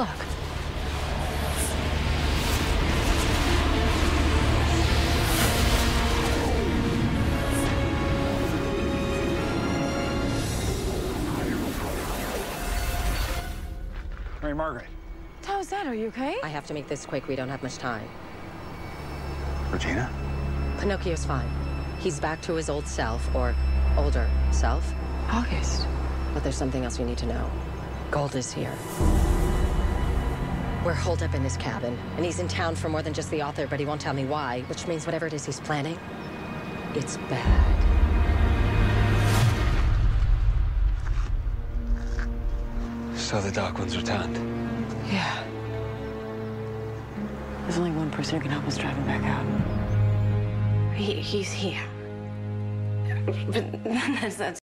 Look. Mary Margaret. How's that? Are you okay? I have to make this quick. We don't have much time. Regina? Pinocchio's fine. He's back to his old self, or older self. August. But there's something else we need to know. Gold is here. We're holed up in his cabin, and he's in town for more than just the author, but he won't tell me why, which means whatever it is he's planning, it's bad. So the Dark One's returned. Yeah. There's only one person who can help us drive him back out. He, he's here. But that's, that's